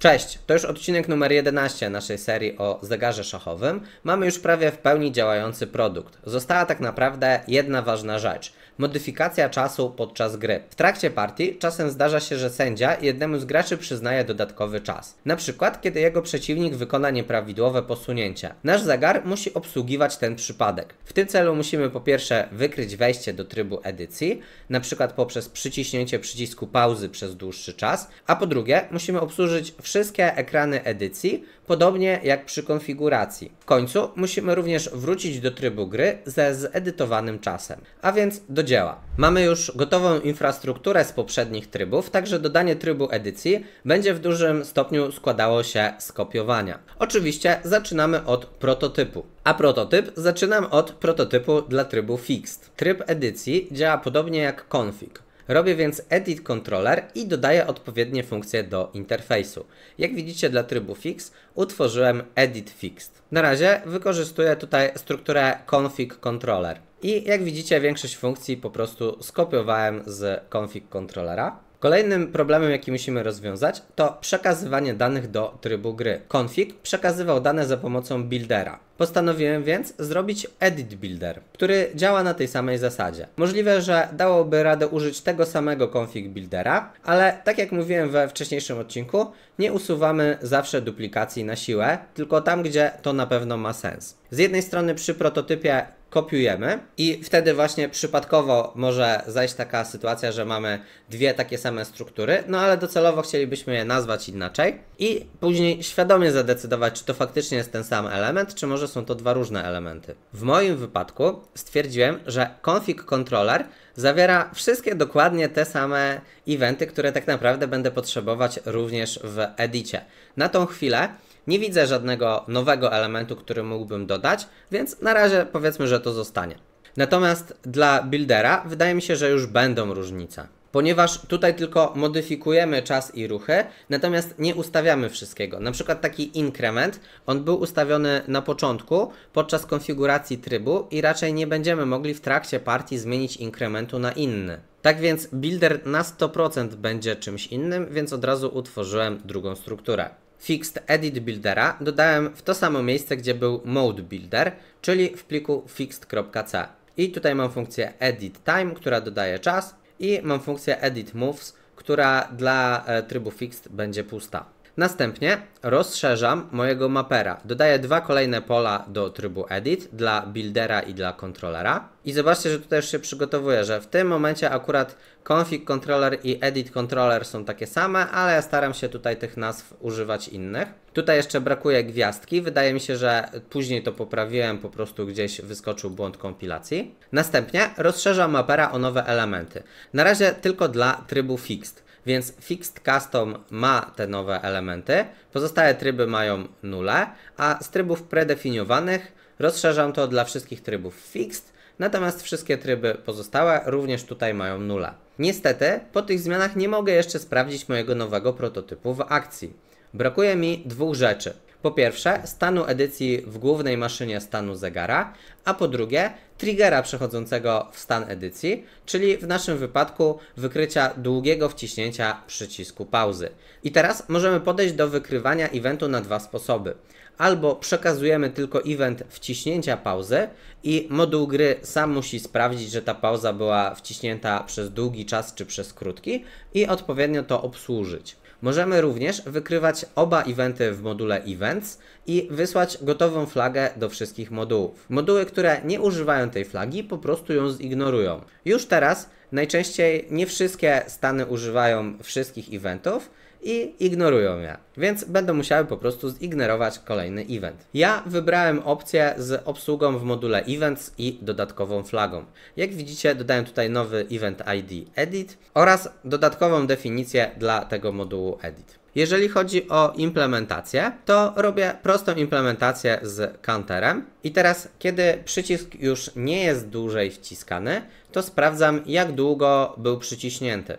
Cześć, to już odcinek numer 11 naszej serii o zegarze szachowym. Mamy już prawie w pełni działający produkt. Została tak naprawdę jedna ważna rzecz. Modyfikacja czasu podczas gry. W trakcie partii czasem zdarza się, że sędzia jednemu z graczy przyznaje dodatkowy czas. Na przykład, kiedy jego przeciwnik wykona nieprawidłowe posunięcia. Nasz zegar musi obsługiwać ten przypadek. W tym celu musimy po pierwsze wykryć wejście do trybu edycji, na przykład poprzez przyciśnięcie przycisku pauzy przez dłuższy czas, a po drugie musimy obsłużyć wszystkie ekrany edycji, podobnie jak przy konfiguracji. W końcu musimy również wrócić do trybu gry ze zedytowanym czasem. A więc do dzieła. Mamy już gotową infrastrukturę z poprzednich trybów, także dodanie trybu edycji będzie w dużym stopniu składało się z kopiowania. Oczywiście zaczynamy od prototypu. A prototyp zaczynam od prototypu dla trybu Fixed. Tryb edycji działa podobnie jak config. Robię więc Edit Controller i dodaję odpowiednie funkcje do interfejsu. Jak widzicie dla trybu Fix utworzyłem Edit Fixed. Na razie wykorzystuję tutaj strukturę config controller. I jak widzicie większość funkcji po prostu skopiowałem z config controllera. Kolejnym problemem, jaki musimy rozwiązać, to przekazywanie danych do trybu gry. Config przekazywał dane za pomocą buildera. Postanowiłem więc zrobić Edit Builder, który działa na tej samej zasadzie. Możliwe, że dałoby radę użyć tego samego config buildera, ale tak jak mówiłem we wcześniejszym odcinku, nie usuwamy zawsze duplikacji na siłę, tylko tam, gdzie to na pewno ma sens. Z jednej strony przy prototypie kopiujemy i wtedy właśnie przypadkowo może zajść taka sytuacja, że mamy dwie takie same struktury, no ale docelowo chcielibyśmy je nazwać inaczej i później świadomie zadecydować, czy to faktycznie jest ten sam element, czy może są to dwa różne elementy. W moim wypadku stwierdziłem, że config controller zawiera wszystkie dokładnie te same eventy, które tak naprawdę będę potrzebować również w edicie. Na tą chwilę nie widzę żadnego nowego elementu, który mógłbym dodać, więc na razie powiedzmy, że to zostanie. Natomiast dla buildera wydaje mi się, że już będą różnice ponieważ tutaj tylko modyfikujemy czas i ruchy, natomiast nie ustawiamy wszystkiego. Na przykład taki inkrement, on był ustawiony na początku podczas konfiguracji trybu i raczej nie będziemy mogli w trakcie partii zmienić inkrementu na inny. Tak więc builder na 100% będzie czymś innym, więc od razu utworzyłem drugą strukturę. Fixed Edit Buildera dodałem w to samo miejsce, gdzie był Mode Builder, czyli w pliku fixed.c. I tutaj mam funkcję Edit Time, która dodaje czas, i mam funkcję Edit Moves, która dla e, trybu Fixed będzie pusta. Następnie rozszerzam mojego mapera. Dodaję dwa kolejne pola do trybu Edit dla buildera i dla kontrolera. I zobaczcie, że tutaj już się przygotowuję, że w tym momencie akurat config controller i edit controller są takie same, ale ja staram się tutaj tych nazw używać innych. Tutaj jeszcze brakuje gwiazdki. Wydaje mi się, że później to poprawiłem, po prostu gdzieś wyskoczył błąd kompilacji. Następnie rozszerzam mapera o nowe elementy. Na razie tylko dla trybu fixed. Więc Fixed Custom ma te nowe elementy, pozostałe tryby mają nule, a z trybów predefiniowanych rozszerzam to dla wszystkich trybów Fixed, natomiast wszystkie tryby pozostałe również tutaj mają nula. Niestety, po tych zmianach nie mogę jeszcze sprawdzić mojego nowego prototypu w akcji. Brakuje mi dwóch rzeczy. Po pierwsze, stanu edycji w głównej maszynie stanu zegara, a po drugie, triggera przechodzącego w stan edycji, czyli w naszym wypadku wykrycia długiego wciśnięcia przycisku pauzy. I teraz możemy podejść do wykrywania eventu na dwa sposoby. Albo przekazujemy tylko event wciśnięcia pauzy i moduł gry sam musi sprawdzić, że ta pauza była wciśnięta przez długi czas czy przez krótki i odpowiednio to obsłużyć. Możemy również wykrywać oba eventy w module Events i wysłać gotową flagę do wszystkich modułów. Moduły, które nie używają tej flagi, po prostu ją zignorują. Już teraz najczęściej nie wszystkie stany używają wszystkich eventów, i ignorują je, więc będą musiały po prostu zignorować kolejny event. Ja wybrałem opcję z obsługą w module Events i dodatkową flagą. Jak widzicie, dodałem tutaj nowy Event ID Edit oraz dodatkową definicję dla tego modułu Edit. Jeżeli chodzi o implementację, to robię prostą implementację z counterem i teraz, kiedy przycisk już nie jest dłużej wciskany, to sprawdzam, jak długo był przyciśnięty.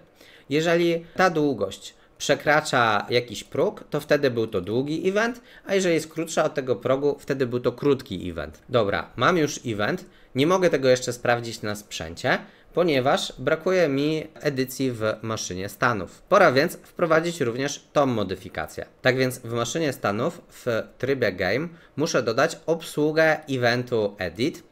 Jeżeli ta długość przekracza jakiś próg, to wtedy był to długi event, a jeżeli jest krótsza od tego progu, wtedy był to krótki event. Dobra, mam już event, nie mogę tego jeszcze sprawdzić na sprzęcie, ponieważ brakuje mi edycji w maszynie stanów. Pora więc wprowadzić również tą modyfikację. Tak więc w maszynie stanów w trybie Game muszę dodać obsługę eventu Edit,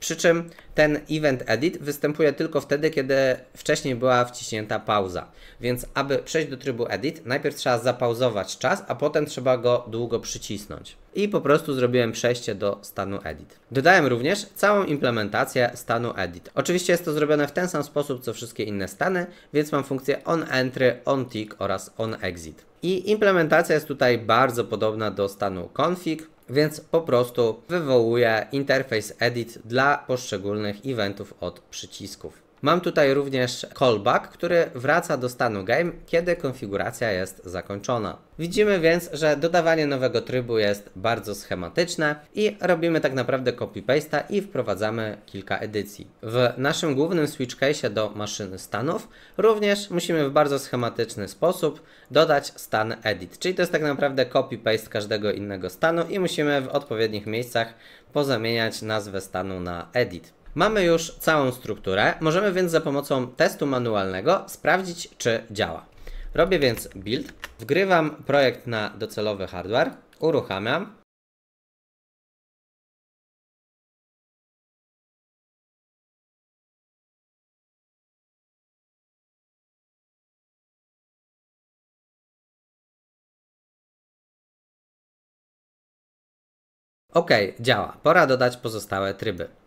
przy czym ten event edit występuje tylko wtedy, kiedy wcześniej była wciśnięta pauza. Więc aby przejść do trybu edit, najpierw trzeba zapauzować czas, a potem trzeba go długo przycisnąć. I po prostu zrobiłem przejście do stanu edit. Dodałem również całą implementację stanu edit. Oczywiście jest to zrobione w ten sam sposób co wszystkie inne stany, więc mam funkcję on entry, on tick oraz on exit. I implementacja jest tutaj bardzo podobna do stanu config, więc po prostu wywołuję interfejs edit dla poszczególnych eventów od przycisków. Mam tutaj również callback, który wraca do stanu game, kiedy konfiguracja jest zakończona. Widzimy więc, że dodawanie nowego trybu jest bardzo schematyczne i robimy tak naprawdę copy-paste'a i wprowadzamy kilka edycji. W naszym głównym switch case do maszyny stanów również musimy w bardzo schematyczny sposób dodać stan edit, czyli to jest tak naprawdę copy-paste każdego innego stanu i musimy w odpowiednich miejscach pozamieniać nazwę stanu na edit. Mamy już całą strukturę, możemy więc za pomocą testu manualnego sprawdzić, czy działa. Robię więc build, wgrywam projekt na docelowy hardware, uruchamiam. OK, działa. Pora dodać pozostałe tryby.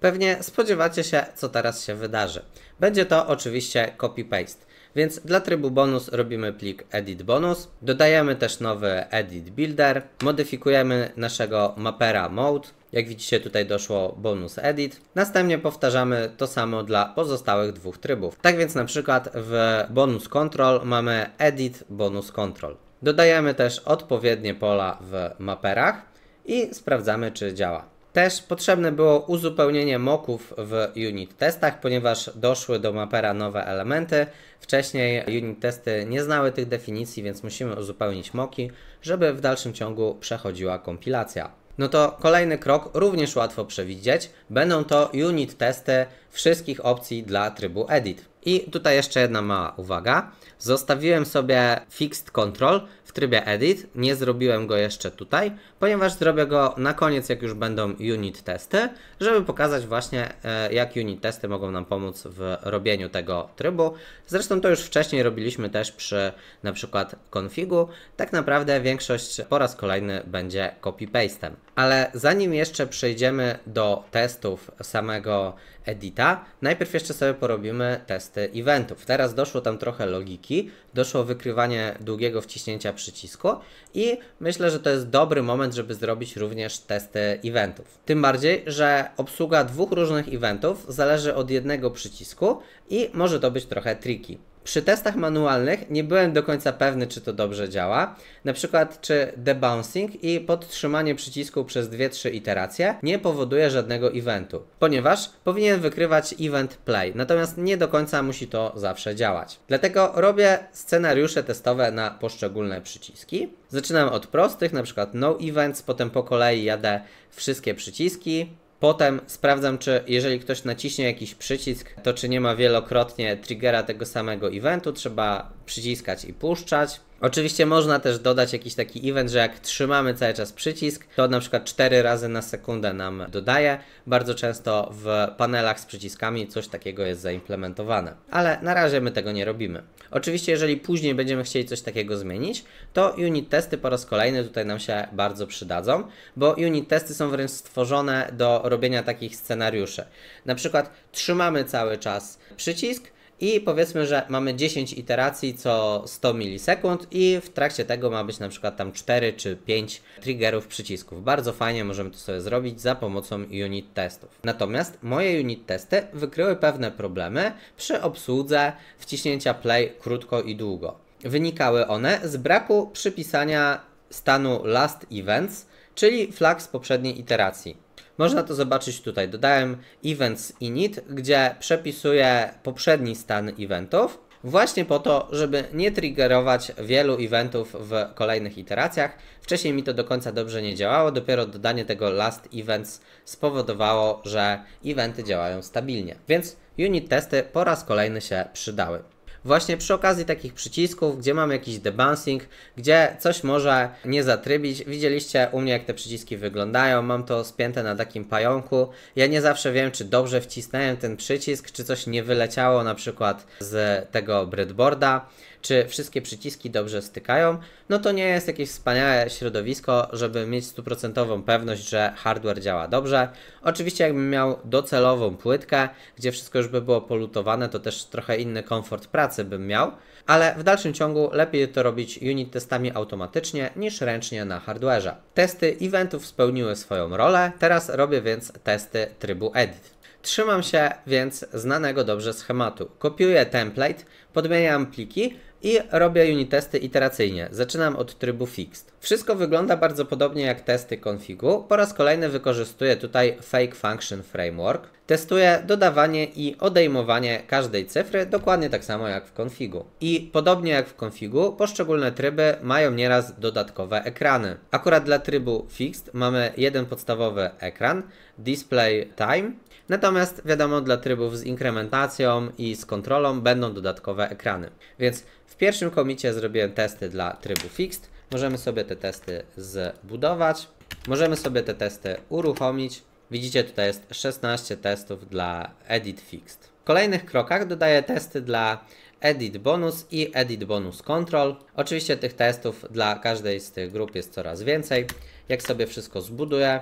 Pewnie spodziewacie się, co teraz się wydarzy. Będzie to oczywiście copy-paste. Więc dla trybu bonus robimy plik edit bonus, dodajemy też nowy edit builder, modyfikujemy naszego mapera mode, jak widzicie tutaj doszło bonus edit. Następnie powtarzamy to samo dla pozostałych dwóch trybów. Tak więc na przykład w bonus control mamy edit bonus control. Dodajemy też odpowiednie pola w maperach i sprawdzamy czy działa. Też potrzebne było uzupełnienie moków w unit testach, ponieważ doszły do mapera nowe elementy. Wcześniej unit testy nie znały tych definicji, więc musimy uzupełnić moki, żeby w dalszym ciągu przechodziła kompilacja. No to kolejny krok również łatwo przewidzieć. Będą to unit testy wszystkich opcji dla trybu edit. I tutaj jeszcze jedna mała uwaga. Zostawiłem sobie Fixed Control w trybie Edit, nie zrobiłem go jeszcze tutaj, ponieważ zrobię go na koniec, jak już będą unit testy, żeby pokazać właśnie, e, jak unit testy mogą nam pomóc w robieniu tego trybu. Zresztą to już wcześniej robiliśmy też przy na przykład configu. Tak naprawdę większość po raz kolejny będzie copy-pastem. Ale zanim jeszcze przejdziemy do testów samego edita, najpierw jeszcze sobie porobimy testy eventów. Teraz doszło tam trochę logiki, doszło wykrywanie długiego wciśnięcia przycisku i myślę, że to jest dobry moment, żeby zrobić również testy eventów. Tym bardziej, że obsługa dwóch różnych eventów zależy od jednego przycisku i może to być trochę tricky. Przy testach manualnych nie byłem do końca pewny, czy to dobrze działa. Na przykład, czy debouncing i podtrzymanie przycisku przez 2-3 iteracje nie powoduje żadnego eventu, ponieważ powinien wykrywać event play, natomiast nie do końca musi to zawsze działać. Dlatego robię scenariusze testowe na poszczególne przyciski. Zaczynam od prostych, na przykład no events, potem po kolei jadę wszystkie przyciski, Potem sprawdzam, czy jeżeli ktoś naciśnie jakiś przycisk, to czy nie ma wielokrotnie triggera tego samego eventu. Trzeba przyciskać i puszczać. Oczywiście można też dodać jakiś taki event, że jak trzymamy cały czas przycisk, to na przykład 4 razy na sekundę nam dodaje. Bardzo często w panelach z przyciskami coś takiego jest zaimplementowane. Ale na razie my tego nie robimy. Oczywiście jeżeli później będziemy chcieli coś takiego zmienić, to unit testy po raz kolejny tutaj nam się bardzo przydadzą, bo unit testy są wręcz stworzone do robienia takich scenariuszy. Na przykład trzymamy cały czas przycisk, i powiedzmy, że mamy 10 iteracji co 100 milisekund i w trakcie tego ma być na przykład tam 4 czy 5 triggerów przycisków. Bardzo fajnie możemy to sobie zrobić za pomocą unit testów. Natomiast moje unit testy wykryły pewne problemy przy obsłudze wciśnięcia play krótko i długo. Wynikały one z braku przypisania stanu last events, czyli flag z poprzedniej iteracji. Można to zobaczyć tutaj. Dodałem events init, gdzie przepisuję poprzedni stan eventów. właśnie po to, żeby nie triggerować wielu eventów w kolejnych iteracjach. Wcześniej mi to do końca dobrze nie działało, dopiero dodanie tego last events spowodowało, że eventy działają stabilnie. Więc unit testy po raz kolejny się przydały właśnie przy okazji takich przycisków, gdzie mam jakiś debouncing, gdzie coś może nie zatrybić. Widzieliście u mnie, jak te przyciski wyglądają. Mam to spięte na takim pająku. Ja nie zawsze wiem, czy dobrze wcisnąłem ten przycisk, czy coś nie wyleciało na przykład z tego breadboarda czy wszystkie przyciski dobrze stykają, no to nie jest jakieś wspaniałe środowisko, żeby mieć stuprocentową pewność, że hardware działa dobrze. Oczywiście jakbym miał docelową płytkę, gdzie wszystko już by było polutowane, to też trochę inny komfort pracy bym miał, ale w dalszym ciągu lepiej to robić unit testami automatycznie niż ręcznie na hardware'ze. Testy eventów spełniły swoją rolę, teraz robię więc testy trybu edit. Trzymam się więc znanego dobrze schematu. Kopiuję template, podmieniam pliki i robię unit testy iteracyjnie. Zaczynam od trybu fixed. Wszystko wygląda bardzo podobnie jak testy configu. Po raz kolejny wykorzystuję tutaj Fake Function Framework. Testuję dodawanie i odejmowanie każdej cyfry dokładnie tak samo jak w configu. I podobnie jak w configu, poszczególne tryby mają nieraz dodatkowe ekrany. Akurat dla trybu fixed mamy jeden podstawowy ekran, display time, Natomiast wiadomo, dla trybów z inkrementacją i z kontrolą będą dodatkowe ekrany. Więc w pierwszym komicie zrobiłem testy dla trybu fixed. Możemy sobie te testy zbudować. Możemy sobie te testy uruchomić. Widzicie, tutaj jest 16 testów dla edit fixed. W kolejnych krokach dodaję testy dla edit bonus i edit bonus control. Oczywiście tych testów dla każdej z tych grup jest coraz więcej. Jak sobie wszystko zbuduję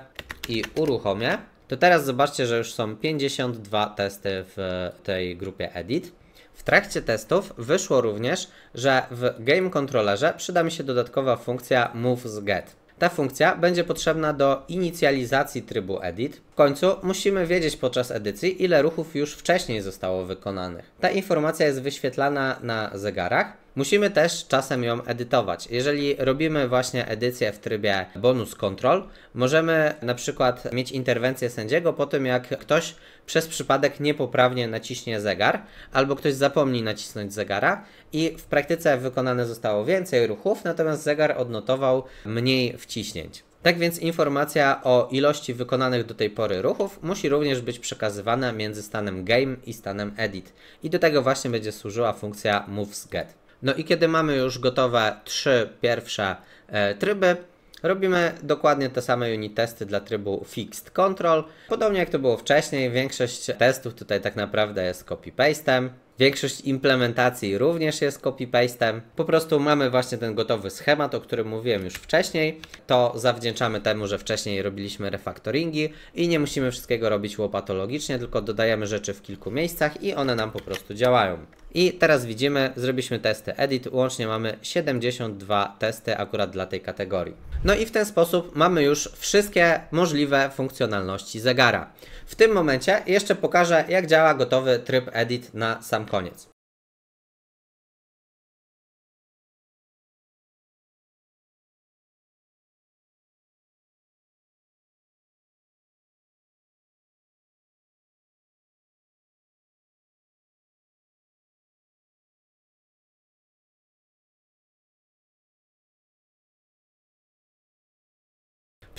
i uruchomię, to teraz zobaczcie, że już są 52 testy w tej grupie edit. W trakcie testów wyszło również, że w Game Controllerze przyda mi się dodatkowa funkcja MovesGet. Ta funkcja będzie potrzebna do inicjalizacji trybu edit. W końcu musimy wiedzieć podczas edycji, ile ruchów już wcześniej zostało wykonanych. Ta informacja jest wyświetlana na zegarach. Musimy też czasem ją edytować. Jeżeli robimy właśnie edycję w trybie bonus control, możemy na przykład mieć interwencję sędziego po tym, jak ktoś przez przypadek niepoprawnie naciśnie zegar, albo ktoś zapomni nacisnąć zegara i w praktyce wykonane zostało więcej ruchów, natomiast zegar odnotował mniej wciśnięć. Tak więc informacja o ilości wykonanych do tej pory ruchów musi również być przekazywana między stanem game i stanem edit. I do tego właśnie będzie służyła funkcja movesGet. No i kiedy mamy już gotowe trzy pierwsze e, tryby, Robimy dokładnie te same unit testy dla trybu Fixed Control. Podobnie jak to było wcześniej, większość testów tutaj tak naprawdę jest copy-pastem. Większość implementacji również jest copy-pastem. Po prostu mamy właśnie ten gotowy schemat, o którym mówiłem już wcześniej. To zawdzięczamy temu, że wcześniej robiliśmy refactoringi i nie musimy wszystkiego robić łopatologicznie, tylko dodajemy rzeczy w kilku miejscach i one nam po prostu działają. I teraz widzimy, zrobiliśmy testy edit, łącznie mamy 72 testy akurat dla tej kategorii. No i w ten sposób mamy już wszystkie możliwe funkcjonalności zegara. W tym momencie jeszcze pokażę jak działa gotowy tryb edit na sam koniec.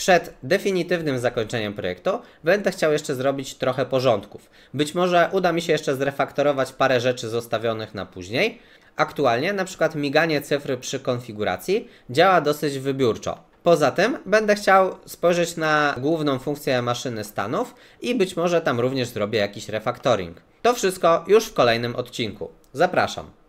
Przed definitywnym zakończeniem projektu będę chciał jeszcze zrobić trochę porządków. Być może uda mi się jeszcze zrefaktorować parę rzeczy zostawionych na później. Aktualnie na przykład miganie cyfry przy konfiguracji działa dosyć wybiórczo. Poza tym będę chciał spojrzeć na główną funkcję maszyny stanów i być może tam również zrobię jakiś refaktoring. To wszystko już w kolejnym odcinku. Zapraszam.